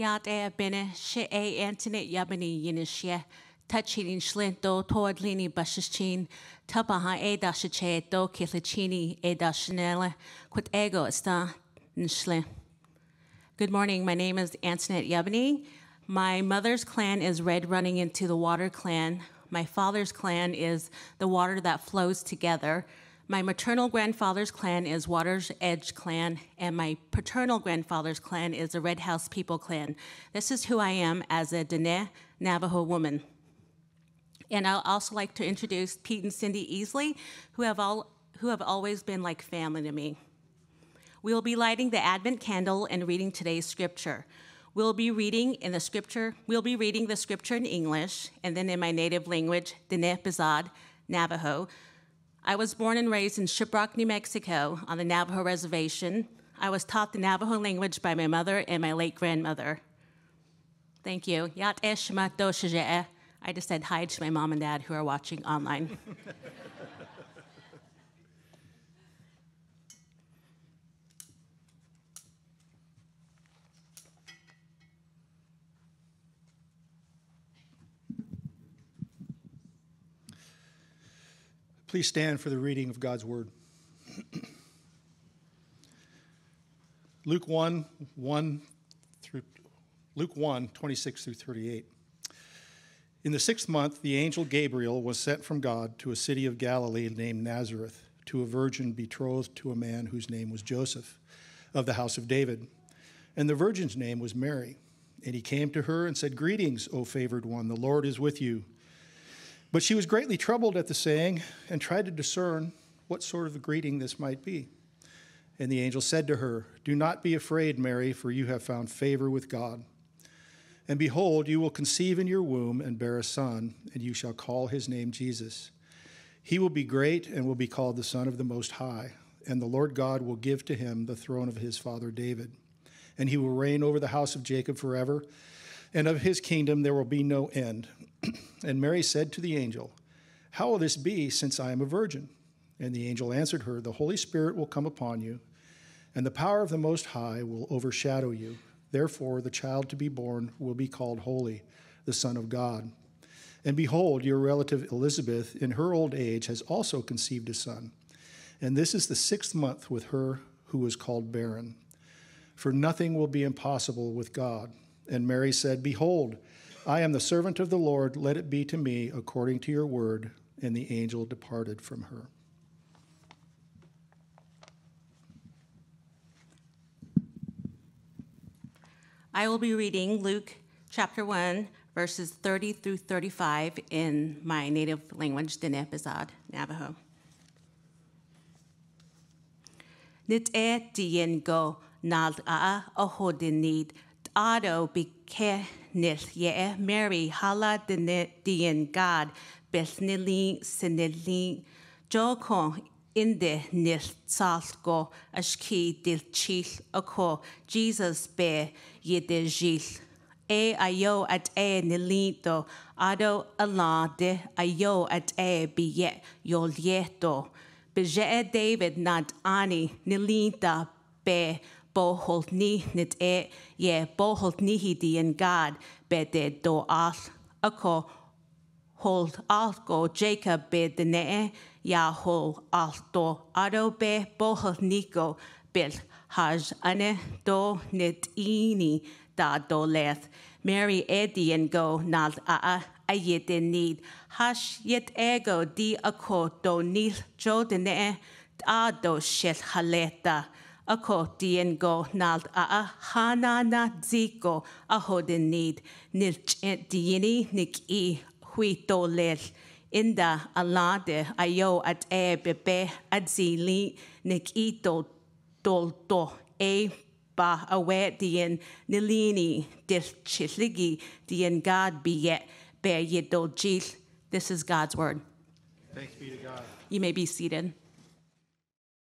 Bene she antinet yabani yinishye. Tabaha e dashiche do e. Quit ego. Good morning. My name is Antoinette Yabeny. My mother's clan is red running into the water clan. My father's clan is the water that flows together. My maternal grandfather's clan is Water's Edge clan, and my paternal grandfather's clan is the Red House People clan. This is who I am as a Diné Navajo woman. And I'd also like to introduce Pete and Cindy Easley, who have, all, who have always been like family to me. We will be lighting the Advent candle and reading today's scripture. We'll be reading in the scripture, we'll be reading the scripture in English and then in my native language, Diné Bizaad, Navajo, I was born and raised in Shiprock, New Mexico, on the Navajo reservation. I was taught the Navajo language by my mother and my late grandmother. Thank you. I just said hi to my mom and dad who are watching online. Please stand for the reading of God's word. Luke 1, 1 through Luke 1, 26 through 38. In the sixth month, the angel Gabriel was sent from God to a city of Galilee named Nazareth to a virgin betrothed to a man whose name was Joseph of the house of David. And the virgin's name was Mary. And he came to her and said, Greetings, O favored one, the Lord is with you. But she was greatly troubled at the saying and tried to discern what sort of greeting this might be. And the angel said to her, Do not be afraid, Mary, for you have found favor with God. And behold, you will conceive in your womb and bear a son, and you shall call his name Jesus. He will be great and will be called the Son of the Most High, and the Lord God will give to him the throne of his father David. And he will reign over the house of Jacob forever, and of his kingdom there will be no end. and Mary said to the angel, How will this be since I am a virgin? And the angel answered her, The Holy Spirit will come upon you, and the power of the Most High will overshadow you. Therefore, the child to be born will be called Holy, the Son of God. And behold, your relative Elizabeth, in her old age, has also conceived a son. And this is the sixth month with her who was called barren. For nothing will be impossible with God. And Mary said, Behold, I am the servant of the Lord, let it be to me according to your word. And the angel departed from her. I will be reading Luke chapter 1, verses 30 through 35 in my native language, Diné Bizaad, Navajo. Nit e dien go nald a ahodinid ado ke ye Mary hala dien God besnili sinili joko inde nil salgo ashki dil chil ako Jesus be ye de jil e ayo at e nilito ado Allah de ayo at e be ye yol yeto be David nad ani nilita be boholt ni nit e ye boholt nihi di in God be de do al ako hold al go Jacob be de ne ya hol al do ado be boholt nico bil haj ane do nit ini da do leth. Mary Edian go nal a a a yet in need hash yet ego di ako do nil jo de ne a do shel haleta ako dien go nald a a hana na ziko a hodin need nil dieni nik i hui to lel inda alade ayo at e bebe at zili nik i to dol do e ba awe dien nilini dil chisligi dien God be yet bear ye do jil. This is God's word. Thanks be to God. You may be seated.